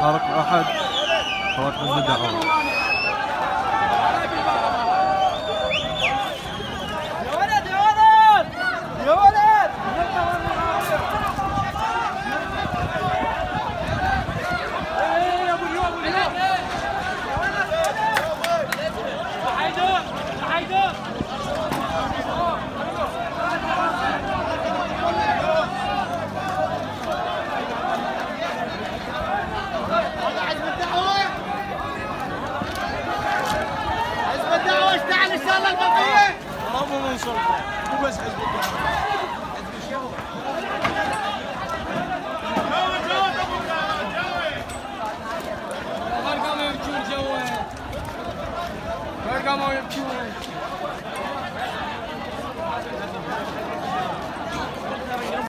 حرق أحد. حرق حزب الدعوة يا Come on, you